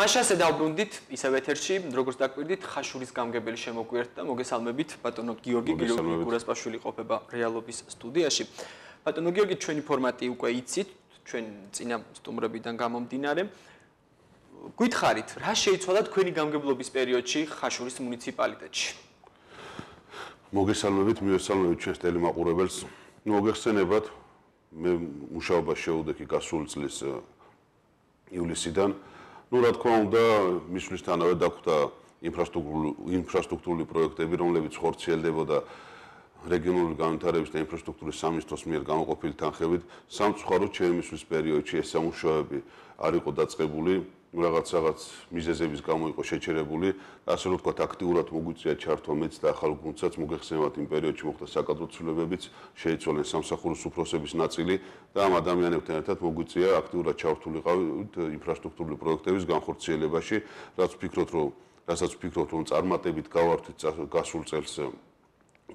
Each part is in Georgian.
მაშასე დავბრუნდით ისევ ეთერში, როგორც დაკვირდით, ხაშურის გამგებელი შემოგვიერთ და მოგესალმებით ბატონო გიორგი გურასპაშვილი ყოფება რეალობის სტუდიაში. ბატონო გიორგი, ჩვენი ფორმატი უკვე იცით, ჩვენ წინა სტუმრებიდან გამომდინარე. გითხარით, რა შეიცვალა თქვენი გამგებლობის პერიოდში ხაშურის მუნიციპალიტეტში? მოგესალმებით, მიესალმებით ჩვენს ტელემაყურებელს. მოგეხსენებათ, მე მუშაობა შეუდექი გასული წლის ივლისიდან. Ну, რა თქმა უნდა, მისვლისთანავე დაგვდა ინფრასტრუქტურული ინფრასტრუქტურული პროექტები, რომლებიც ხორციელდებოდა რეგიონული განვითარების და ინფრასტრუქტურის სამინისტროს მიერ გამოყოფილი თანხებით, სამწუხაროდ ჩემისთვის პერიოდში ეს სამუშაოები არ იყო დაწყებული, რაღაც რაღაც მიზეზების გამო იყო შეჩერებული, ასე რომ თქვა აქტიურად მოგვიწია ჩართვა მეც და ახალ გუნდსაც მოგეხსენებათ იმ პერიოდში მოხდა საკადრო ცვლილებებიც, შეიცვალნენ სამსახურის უფროსების ნაწილი და ამ ადამიანებთან ერთად მოგვიწია აქტიურად ჩართულიყავით ინფრასტრუქტურული პროექტების განხორციელებაში, რაც ვფიქრობ, რომ რასაც ვფიქრობ, რომ წარმატებით გავართვით გასულ წელს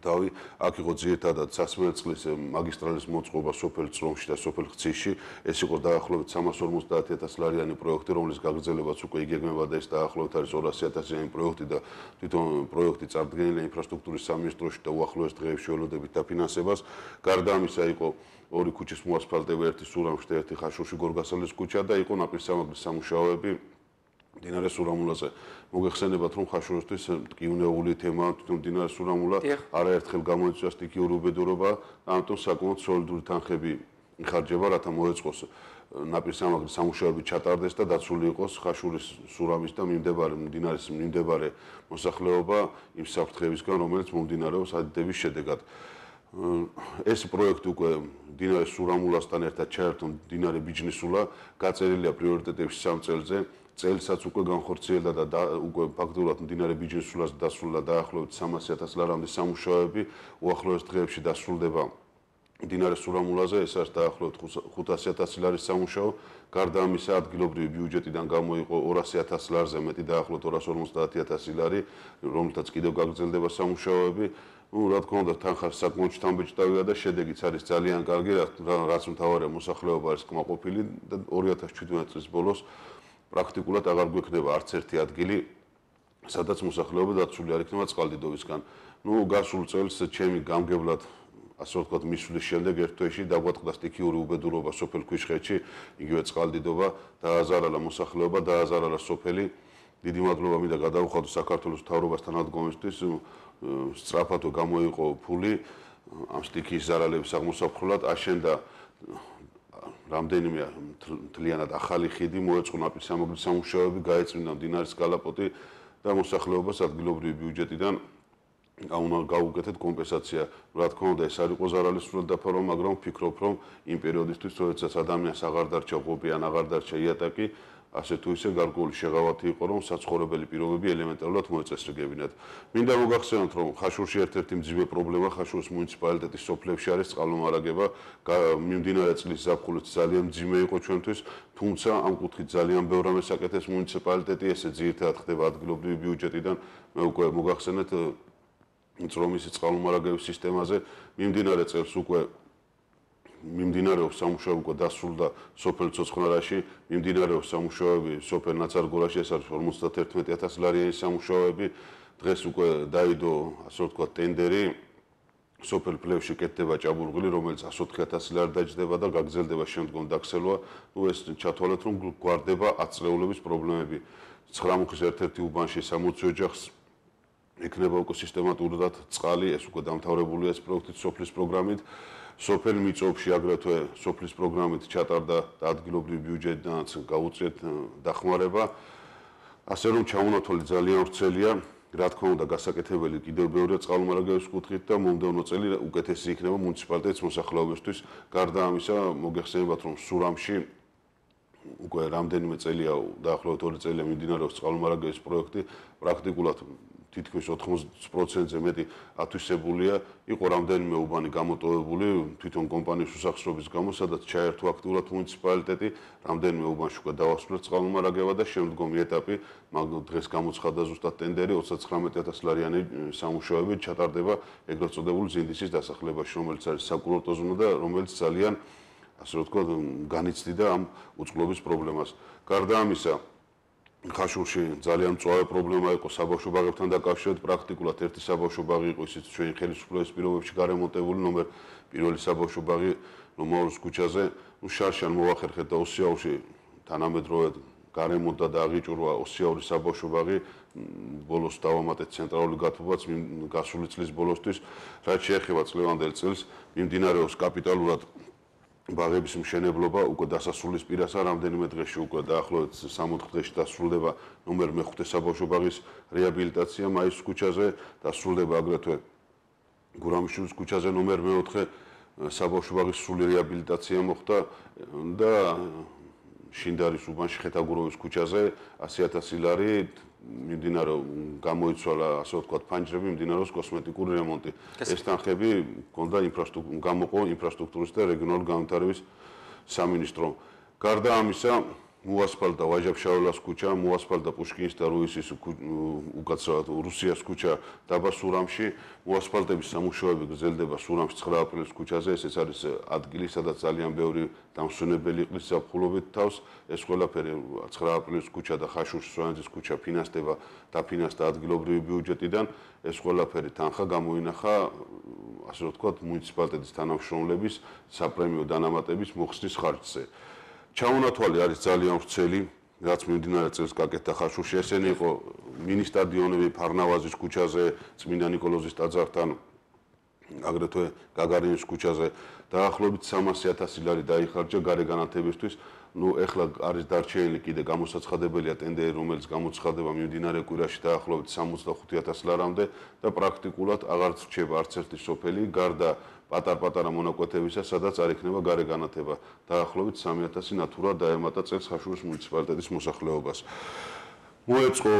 დავი აქ იყო ძირითადად სასმელწყლის მაგისტრალის მოწყობა სოფელ წრომში და სოფელ ხციში ეს იყო დაახლოებით 350000 ლარიანი პროექტი რომლის გაგრძელებაც უკვე იგეგმება და ეს დაახლოებით არის 200000 ლარიანი პროექტი და თვითონ პროექტი წარდგენილია ინფრასტრუქტურის სამინისტროში და უახლოეს დღეებში ველოდებით დაფინანსებას. გარდა ამისა იყო ორი ქუჩის მოასფალტები ერთი სურამში და ერთი ხაშურში გორგასალის ქუჩა და იყო ნაპირსამაგრის სამუშაოები დინარე სურამულაზე. მოგეხსენებათ რომ ხაშურისთვის ტკიუნეული თემა თვითონ დინარე სურამულა არაერთხელ გამოიწვია სტიქიური უბედურობა ამიტომ საკმაოდ სოლიდური თანხები იხარჯება რათა მოეწყოს ნაპირსამაგრის სამუშაოები ჩატარდეს და დაცული იყოს ხაშურის სურამის და მიმდებარე დინარის მიმდებარე მოსახლეობა იმ საფრთხეებისგან რომელიც მომდინარეობს ადიდების შედეგად. ეს პროექტი უკვე დინარის სურამულასთან ერთად ჩაერთონ დინარე ბიჯნისულა გაწერილია პრიორიტეტებში სამ წელზე წელსაც უკვე განხორციელდა და უკვე ფაქტურად მდინარე ბიჯინსულას დასრულდა დაახლოებით 300000 ლარამდე სამუშაოები უახლოეს დღეებში დასრულდება. მდინარე სურამულაზე ეს არის დაახლოებით 500000 ლარის სამუშაო. გარდა ამისა ადგილობრივი ბიუჯეტიდან გამოიყო 200000 ლარზე მეტი დაახლოებით 250000 ლარი რომელთაც კიდევ გაგრძელდება სამუშაოები. ну რა თქმა უნდა თანხა საკმაოდ შთამბეჭდავია და შედეგიც არის ძალიან კარგი რაც მთავარია მოსახლეობა არის კმაყოფილი და 2017 წლის ბოლოს პრაქტიკულად აღარ გვექნება არც ერთი ადგილი, სადაც მოსახლეობა დაცული არ იქნება წყალდიდობისგან. ну გასულ წელს ჩემი გამგებლად ასე ვთქვათ მისვლის შემდეგ ერთ თვეში დაგვატყდა სტიქიური უბედურობა სოფელ ქვიშხეთში, იგივე წყალდიდობა, დააზარალა მოსახლეობა, დააზარალა სოფელი. დიდი მადლობა მინდა გადავხადო საქართველოს მთავრობასთან ადგომისთვის, სწრაფად გამოიყო ფული ამ სტიქიის ზარალების აღმოსაფხვრად, აშენდა რამდენიმე თლიანად ახალი ხიდი მოეწყო ნაპირსამაგრის სამუშაოები, გაეწმინდა მდინარის კალაპოტი და მოსახლეობას ადგილობრივი ბიუჯეტიდან გაუნა გაუგეთეთ კომპენსაცია. რა თქმა უნდა, ეს არ იყო ზარალისრულად დაფარო, მაგრამ ვფიქრობ, რომ იმ პერიოდისთვის, როდესაც ადამიანს აღარ დარჩა ყოფი ან აღარ დარჩა იატაკი, ასე თუ ისე გარკვეული შეღავათი იყო, რომ საცხოვრებელი პირობები ელემენტარულად მოეწესრიგებინათ. მინდა მოგახსენოთ, რომ ხაშურში ერთ-ერთი მძიმე პრობლემა ხაშურის მუნიციპალიტეტის სოფლებში არის წყალმომარაგება. მიმდინარე წლის ზაფხულით ძალიან მძიმე იყო ჩვენთვის, თუმცა ამ კუთხით ძალიან ბევრ ამას აკეთებს მუნიციპალიტეტი, ესე ძირითადად ხდება ადგილობრივი ბიუჯეტიდან. მე უკვე მოგახსენეთ წრომის წყალმომარაგების სისტემაზე მიმდინარე წელს უკვე მიმდინარეობს სამუშაო უკვე დასრულდა სოფელ ცოცხლარაში, მიმდინარეობს სამუშაოები სოფელ ნაცარგორაში, ეს არის 51000 ლარიანი სამუშაოები. დღეს უკვე დაიდო, ასე ვთქვათ, ტენდერი სოფელ პლევში კეთდება ჭაბურღილი, რომელიც 140000 ლარი დაჯდება და გაგზელდება შემდგომ დაქსელვა. ნუ ეს ჩათვალეთ, რომ გვარდება აწრეულების პრობლემები. 9 მუხის ერთ-ერთი უბანში 60 ოჯახს ეკნება უკვე სისტემატურად წყალი, ეს უკვე დამთავრებულია ეს პროექტი სოფლის პროგრამით. სოფელ მიწოფში აგრეთვე სოფლის პროგრამით ჩატარდა და ადგილობრივი ბიუჯეტიდანაც გაუწიეთ დახმარება. ასე რომ ჩამონათვალი ძალიან ვრცელია, რა თქმა უნდა, გასაკეთებელი კიდევ ბევრია წყალმომარაგების კუთხით და მომდევნო წელი უკეთესი იქნება მუნიციპალიტეტის მოსახლეობისთვის. გარდა ამისა, მოგეხსენებათ, რომ სურამში უკვე რამდენიმე წელია დაახლოებით 2 წელია მიმდინარეობს წყალმომარაგების პროექტი, პრაქტიკულად თითქმის 80%-ზე მეტი ათვისებულია, იყო რამდენიმე უბანი გამოტოვებული თვითონ კომპანიის უსახსრობის გამო, სადაც ჩაერთო აქტიურად მუნიციპალიტეტი, რამდენიმე უბანში უკვე დავასრულეთ წყალმომარაგება და შემდგომი ეტაპი, მაგრამ დღეს გამოცხადდა ზუსტად ტენდერი 39000 ლარიანი სამუშაოები ჩატარდება ეგრეთ წოდებული ზინდისის დასახლებაში, რომელიც არის საკურორტო ზონა და რომელიც ძალიან ასე რომ ვთქვა, განიცდიდა ამ უწყლობის პრობლემას. გარდა ამისა, ხაშურში ძალიან მწვავე პრობლემა იყო საბავშვო ბაღებთან დაკავშირებით. პრაქტიკულად ერთი საბავშვო ბაღი იყო ისიც ჩვენი ხელისუფლების პირობებში გარემონტებული ნომერ პირველი საბავშვო ბაღი ნომაურის ქუჩაზე. ნუ შარშან მოახერხეთ და ოსიაურში თანამედროვე გარემონტა და აღიჭურვა ოსიაურის საბავშვო ბაღი ბოლოს დავამატეთ ცენტრალური გათბობაც გასული წლის ბოლოსთვის. რაც შეეხება წლევანდელ წელს მიმდინარეობს კაპიტალურად ბაღების მშენებლობა უკვე დასასრულის პირასა რამდენიმე დღეში უკვე დაახლოებით 60 დღეში დასრულდება. ნომერ მე-5 საბავშვო ბაღის რეაბილიტაცია მაის ქუჩაზე დასრულდება აგრეთვე გურამიშვილის ქუჩაზე ნომერ მე-4 საბავშვო ბაღის სრული რეაბილიტაცია მოხდა და შინდარის უბანში ხეთაგუროვის ქუჩაზე 100000 ლარი მიმდინარო გამოიცვალა ასე ვთქვათ ფანჯრები მიმდინაროს კოსმეტიკური რემონტი. ეს თანხები გონდა ინფრასტრუქტურა გამოყო ინფრასტრუქტურის და რეგიონალური განვითარების სამინისტრომ. გარდა ამისა მოასფალტა ვაჟაბშაველას ქუჩა, მოასფალტა პუშკინის და რუისის უკაცრავად რუსიას ქუჩა დაბა სურამში, მოასფალტების სამუშაოები გრძელდება სურამში 9 აპრილის ქუჩაზე, ესეც არის ადგილი, სადაც ძალიან ბევრი დამსვენებელი იყვის საფხულობით თავს. ეს ყველაფერი 9 აპრილის ქუჩა და ხაშურის სვანძის ქუჩა ფინანსდება დაფინანსდა ადგილობრივი ბიუჯეტიდან. ეს ყველაფერი თანხა გამოინახა ასე ვთქვათ მუნიციპალიტეტის თანამშრომლების საპრემიო დანამატების მოხსნის ხარჯზე. ჩაუნათვალი არის ძალიან ვრცელი, რაც მიმდინარე წელს გაკეთდა ხაშურში. ესენი იყო მინისტადიონები ფარნავაზის ქუჩაზე, წმინდა ნიკოლოზის ტაძართან, აგრეთვე გაგარინის ქუჩაზე. დაახლოებით 300.000 ლარი დაიხარჯა გარე განათებისთვის. ну ეხლა არის დარჩენილი კიდე გამოსაცხადებელია ტენდერი რომელიც გამოცხადება მიმდინარე კვირაში დაახლოებით 65000 ლარამდე და პრაქტიკულად აღარ რჩება არც ერთი სოფელი გარდა პატარ-პატარა მონაკვეთებისა სადაც არ იქნება გარე განათება დაახლოებით 3000 ნატურა დაემატა წელს ხაშურის მუნიციპალიტეტის მოსახლეობას. მოეწყო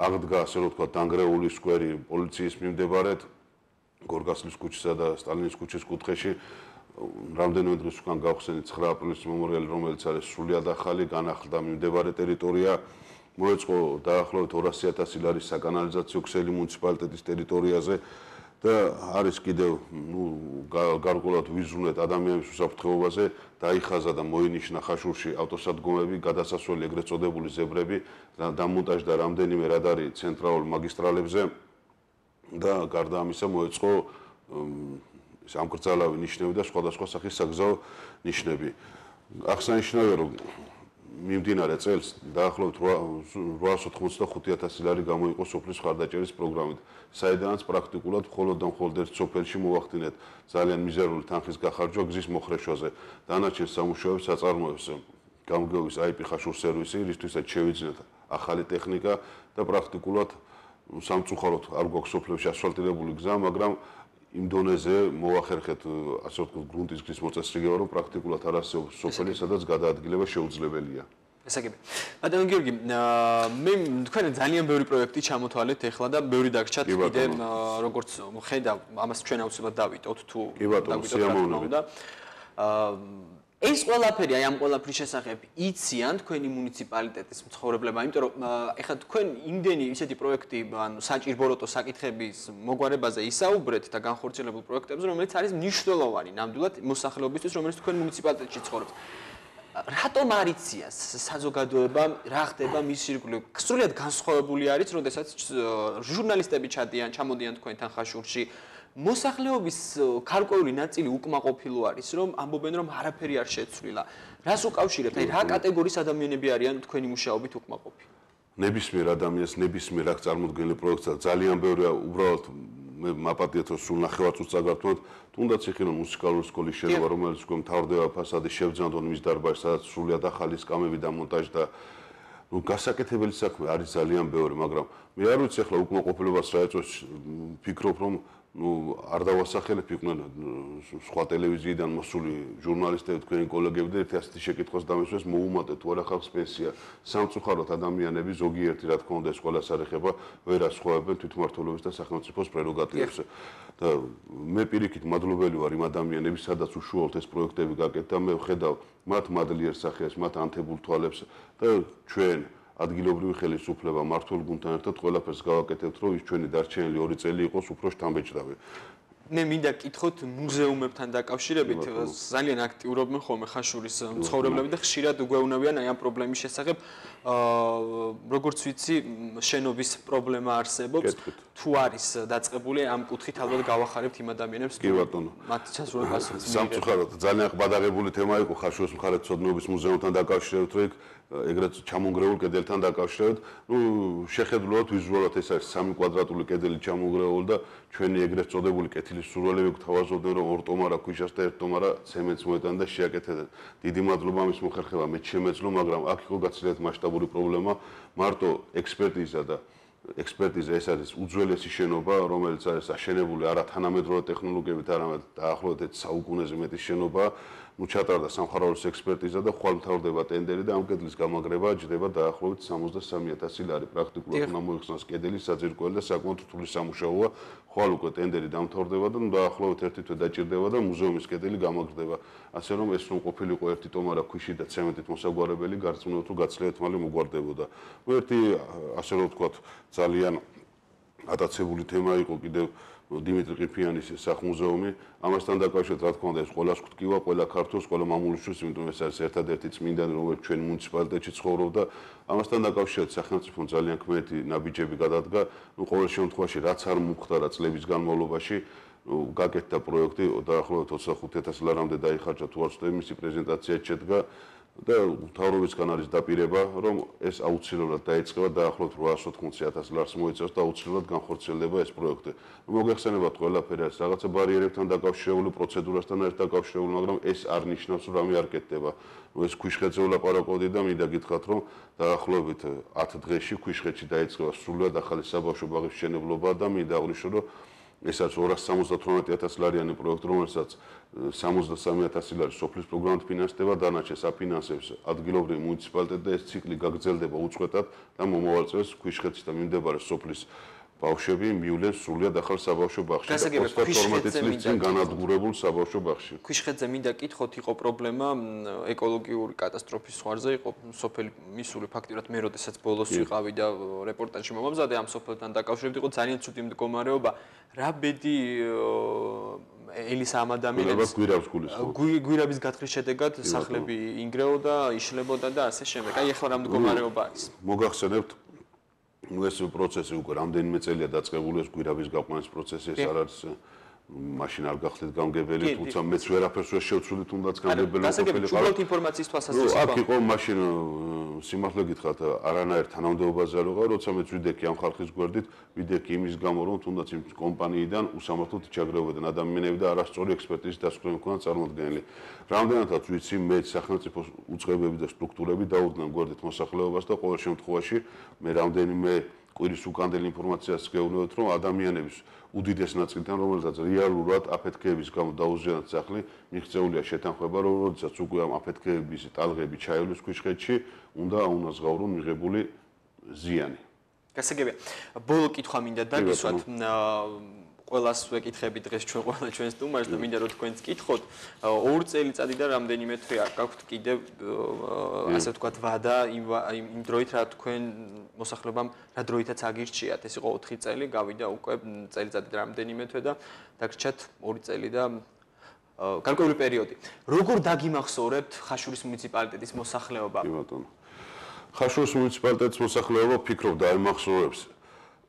აღდგა ასე რომ თქვა დანგრეული სკვერი პოლიციის მიმდებარედ გორგასლის ქუჩისა და სტალინის ქუჩის კუთხეში. რამდენიმე დღის უკან გავხსენეთ 9 აპრილის მემორიალი, რომელიც არის სრულიად ახალი, განახლდა მიმდებარე ტერიტორია. მოეწყო დაახლოებით 200.000 ლარის საკანალიზაციო ქსელი მუნიციპალიტეტის ტერიტორიაზე და არის კიდევ ნუ გარკვეულად ვიზუნეთ ადამიანის უსაფრთხოებაზე, დაიხაზა და მოინიშნა ხაშურში ავტოსადგომები, გადასასვლელი ეგრეთ წოდებული ზებრები, დამონტაჟდა რამდენიმე რადარი ცენტრალურ მაგისტრალებზე და გარდა ამისა მოეწყო სამკრძალავი ნიშნები და სხვადასხვა სახის საგზაო ნიშნები. აღსანიშნავია რომ მიმდინარე წელს დაახლოებით 885000 ლარი გამოიყო სოფლის ხარდაჭერის პროგრამით, საიდანაც პრაქტიკულად მხოლოდ და მხოლოდ ერთ სოფელში მოახდინეთ ძალიან მიზერული თანხის გახარჯვა გზის მოხრეშვაზე. დანარჩენ სამუშაოებს აწარმოებს გამგეობის IP ხაშურ სერვისი, რისთვისაც შევიძინეთ ახალი ტექნიკა და პრაქტიკულად სამწუხაროდ არ გვაქვს სოფლებში ასფალტირებული გზა, მაგრამ იმ დონეზე მოახერხეთ ასე ვთქვათ გრუნტის გზის მოწესრიგება რომ პრაქტიკულად არ არსებობს სოფელი სადაც გადაადგილება შეუძლებელია. ესაგები. ბატონო გიორგი, მე თქვენ ძალიან ბევრი პროექტი ჩამოთვალეთ ახლა და ბევრი დაგჭათ კიდე როგორც ხედავ ამას ჩვენ აუცილებლად დავიტოთ თუ დაგვიტოთ და აა ეს ყველაფერი აი ამ ყველაფრის შესახებ იციან თქვენი მუნიციპალიტეტის მცხოვრებლებმა, იმიტომ რომ ეხლა თქვენ იმდენი ისეთი პროექტი, ანუ საჭირბოროტო საკითხების მოგვარებაზე ისაუბრეთ და განხორციელებულ პროექტებზე, რომელიც არის მნიშვნელოვანი ნამდვილად მოსახლეობისთვის, რომელიც თქვენ მუნიციპალიტეტში ცხოვრობთ. რატომ არიციას საზოგადოებამ რა ხდება მის ირგვლივ? სრულიად განსხვავებული არის, როდესაც ჟურნალისტები ჩადიან, ჩამოდიან თქვენთან ხაშურში, მოსახლეობის ქარკვეული ნაწილი უკმაყოფილო არის, რომ ამბობენ, რომ არაფერი არ შეცვლილა. რას უკავშირებთ? აი რა კატეგორიის ადამიანები არიან თქვენი მუშაობით უკმაყოფილო? ნებისმიერ ადამიანს, ნებისმიერ აქ წარმოქმნილი პროექტსა ძალიან ბევრია, უბრალოდ მე მაპატიეთ რომ სულ ნახევარ წუთს აგართმოთ, თუნდაც იხილო მუსიკალური სკოლის შენობა, რომელიც უკვე მთავრდება ფასადის შევძანდონ მის დარბაზში, სადაც სრულიად ახალი სკამები და მონტაჟი და ნუ გასაკეთებელი საქმე არის ძალიან ბევრი, მაგრამ მე არ ვიცი ახლა უკმაყოფილებას რა ეწოს, ფიქრობ რომ ну არ დავასახელებ იყვნენ სხვა ტელევიზიიდან მოსული ჟურნალისტები თქვენი კოლეგები და ერთი ასეთი შეკითხვას დამისვეს მოუმატეთ თუ არა ხალხს პენსია. სამწუხაროდ ადამიანები ზოგიერთი რა თქმა უნდა ეს ყველას არ ეხება ვერასხოვებენ თვითმმართველობის და სახელმწიფოს პრეროგატივებს და მე პირიქით მადლობელი ვარ იმ ადამიანების სადაც უშუალოდ ეს პროექტები გაკეთდა. მე ვხედავ მათ მადლიერ სახეს მათ ანთებულ თვალებს და ჩვენ ადგილობრივი ხელისუფლება მართულ გუნდთან ერთად ყველაფერს გავაკეთებთ, რომ ის ჩვენი დარჩენილი ორი წელი იყოს უფრო შთამბეჭდავი. მე მინდა კითხოთ მუზეუმებთან დაკავშირებით ძალიან აქტიურობენ ხოლმე ხაშურის ცხოვრებლები და ხშირად უგვეუბნებიან აი ამ პრობლემის შესახებ. აა როგორც ვიცი შენობის პრობლემა არსებობს. თუ არის დაწყებული ამ კუთხით ალბათ გავახარებთ იმ ადამიანებს კი ბატონო მათ ჩასრულ პასუხს სამწუხაროდ ძალიან ყბადაღებული თემა იყო ხაშურის მხარეთმცოდნეობის მუზეუმთან დაკავშირებით რომ ეგრეთ ჩამონგრეულ კედელთან დაკავშირებით, ну, შეხედულად ვიზუალურად ეს არის სამი კვადრატული კედელი ჩამონგრეული და ჩვენი ეგრეთ წოდებული კეთილის სურვალები გვთავაზობდნენ, რომ ორ ტომარა ქვიშას და ერთ ტომარა ცემენტს მოეტან და შეაკეთებდნენ. დიდი მადლობა მის მოხერხება, მე შემეძლო, მაგრამ აქ იყო გაცილებით მასშტაბური პრობლემა, მარტო ექსპერტიზა და ექსპერტიზა ეს არის უძველესი შენობა, რომელიც არის აშენებული არა თანამედროვე ტექნოლოგიებით, არამედ დაახლოებით საუკუნეზე მეტი შენობა. ნუ ჩატარდა სამხაროლის ექსპერტიზა და ხვალ მთავრდება ტენდერი და ამ კედლის გამაგრება ჯდება დაახლოებით 63000 ლარი. პრაქტიკულად უნდა მოიხსნას კედელი საძირკველი და საკმაოდ რთული სამუშაოა. ხვალ უკვე ტენდერი დამთავრდება და ნუ დაახლოებით ერთი თვე დაჭirdება და მუზეუმის კედელი გამაგრდება. ასე რომ ეს რომ ყოფილიყო ერთი ტომარა ქვიში და ცემენტით მოსაგვარებელი, გარწმუნებთ რომ გაცილებით მალე მოგვარდებოდა. ნუ ერთი ასე რომ ვთქვათ ძალიან ატაცებული თემა იყო კიდევ დიმიტრი ყიფიანის სახმუზეუმი. ამასთან დაკავშირებით რა თქმა უნდა ეს ყველა სკუტკივა ყველა ქართულს ყველა მამულისთვის იმიტომ ეს არის ერთადერთი წმინდანი რომელიც ჩვენ მუნიციპალიტეტში ცხოვრობდა. ამასთან დაკავშირებით სახელმწიფო ძალიან ქმეთი ნაბიჯები გადადგა. ნუ ყოველ შემთხვევაში რაც არ მომხდარა წლების განმავლობაში გაკეთდა პროექტი დაახლოებით 25000 ლარამდე დაიხარჯა თუ არ ვცდები მისი პრეზენტაცია შედგა და თავრობისგან არის დაპირება, რომ ეს აუცილებლად დაიწყება დაახლოებით 880000 ლარს მოიწევს და აუცილებლად განხორციელდება ეს პროექტი. მოგეხსენებათ ყველაფერი არის რაღაცა ბარიერებთან დაკავშირებული, პროცედურასთან არის დაკავშირებული, მაგრამ ეს არ ნიშნავს, რომ რამე არ კეთდება. ეს ქვიშხეთზე ვლაპარაკობდი და მინდა გითხრათ, რომ დაახლოებით 10 დღეში ქვიშხეთში დაიწყება სრულად ახალი საბავშვო ბაღის მშენებლობა და მინდა აღნიშნო, რომ ეს არის 278000 ლარიანი პროექტი, რომელსაც 63000 ლარი სოფლის პროგრამით ფინანსდება, დანარჩენს აფინანსებს ადგილობრივი მუნიციპალიტეტი და ეს ციკლი გაგრძელდება უწყვეტად და მომავალ წელს ქვიშხეთის და მიმდებარე სოფლის ბავშვები მივლენ სრულიად ახალ საბავშვო ბაღში. 12 წლის წინ განადგურებულ საბავშვო ბაღში. ქვიშხეთზე მინდა კითხოთ, იყო პრობლემა ეკოლოგიური კატასტროფის ზღვარზე, იყო სოფელი მისული ფაქტიურად მე როდესაც ბოლოს ვიყავი და რეპორტაჟი მომამზადე ამ სოფელთან დაკავშირებით, იყო ძალიან ცუდი მდგომარეობა. რა ბედი ელის ამ ადამიანებს გვირაბს გულისხმობ. გვირაბის გათხრის შედეგად სახლები ინგრეოდა, იშლებოდა და ასე შემდეგ. აი ახლა რა მდგომარეობა არის? მოგახსენებთ ეს პროცესი უკვე რამდენიმე წელია დაწყებული ეს გვირაბის გაყვანის პროცესი ეს არ არის მაშინ არ გახდეთ გამგებელი, თუმცა მეც ვერაფერს ვერ შევცვლი თუნდაც გამგებელი ყოფილი ხარ. გასაგები ინფორმაციის თვალსაზრისით. აქ იყო მაშინ სიმართლე გითხრათ, არანაირ თანამდებობაზე არ ვიყავ, როცა მეც ვიდექი ამ ხალხის გვერდით, ვიდექი იმის გამო, რომ თუნდაც იმ კომპანიიდან უსამართლოდ ჩაგროვებდნენ ადამიანები და არასწორი ექსპერტიზის დასკვნები მქონდა წარმოქმნილი. რამდენადაც ვიცი, მეც სახელმწიფო უწყებები და სტრუქტურები დაუდგნენ გვერდით მოსახლეობას და ყოველ შემთხვევაში მე რამდენიმე კვირის უკანდელ ინფორმაციას გეუბნებათ, რომ ადამიანების უდიდეს ნაწილთან, რომელსაც რეალურად აფეთქების გამო დაუზიანოთ სახლი, მიღწეულია შეთანხმება, რომ როდესაც უკვე ამ აფეთქების ტალღები ჩაივლის ქვიშხეთში, უნდა აუნაზღაურონ მიღებული ზიანი. გასაგებია. ბოლო კითხვა მინდა დაგისვათ. ყველას ვეკითხები დღეს ჩვენ ყველა ჩვენს სტუმარს და მინდა რომ თქვენც კითხოთ ორ წელიწადი და რამდენიმე თვე გაქვთ კიდევ ასე ვთქვათ ვადა იმ იმ დროით რა თქვენ მოსახლეობამ რა დროითაც აგირჩიათ. ეს იყო 4 წელი გავიდა უკვე წელიწადი და რამდენიმე თვე და დაგრჩათ 2 წელი და გარკვეული პერიოდი. როგორ დაგიმახსოვრებთ ხაშურის მუნიციპალიტეტის მოსახლეობა? კი ბატონო. ხაშურის მუნიციპალიტეტის მოსახლეობა ფიქრობ და აიმახსოვრებს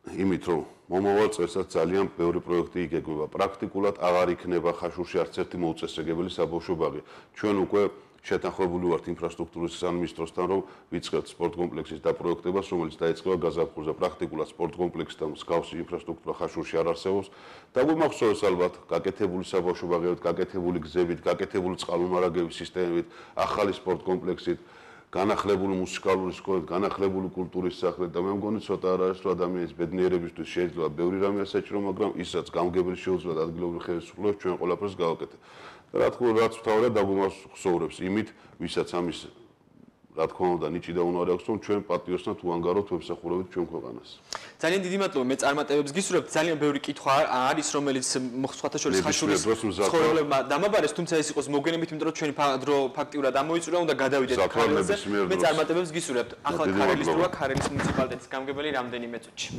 იმით რომ მომავალ წელსაც ძალიან ბევრი პროექტი იგეგმება. პრაქტიკულად აღარ იქნება ხაშურში არც ერთი მოუწესრიგებელი საბავშვო ბაღი. ჩვენ უკვე შეთანხმებული ვართ ინფრასტრუქტურის სამინისტროსთან, რომ ვიწყებთ სპორტ კომპლექსის დაპროექტებას, რომელიც დაიწყება გაზაფხულზე. პრაქტიკულად სპორტ კომპლექსთან მსგავსი ინფრასტრუქტურა ხაშურში არ არსებობს. და გვიმახსოვს ალბათ გაკეთებული საბავშვო ბაღებით, გაკეთებული გზებით, გაკეთებული წყალმომარაგების სისტემებით, ახალი სპორტ კომპლექსით. განახლებული მუსიკალური სკოლით, განახლებული კულტურის სახლით და მე მგონი ცოტა არ არის რომ ადამიანის ბედნიერებისთვის შეიძლება ბევრი რამე ასაჭირო, მაგრამ ისაც გამგებელი შეუძლია ადგილობრივ ხელისუფლებას ჩვენ ყველაფერს გავაკეთეთ. და რა თქმა უნდა, რაც თავად დაგუმახსოვრებს იმით, ვისაც ამის რა თქმა უნდა, ნიჭი და უნარი აქვს, რომ ჩვენ პატრიოტსნა თუ ანგაროთ ვებსახურებით ჩვენ ქვეყანას. ძალიან დიდი მადლობა, მე წარმატებებს გისურვებ. ძალიან ბევრი კითხვა არის, რომელიც სხვათა შორის ხაშურის ცხოვრებლებმა დამაბარეს, თუმცა ეს იყოს მოგვიანებით, იმიტომ რომ ჩვენი დრო ფაქტიურად ამოიწურა, უნდა გადავიდეთ ქარელზე. მე წარმატებებს გისურვებ. ახლა ქარელის დროა, ქარელის მუნიციპალიტეტის გამგებელი რამდენიმე წუთში.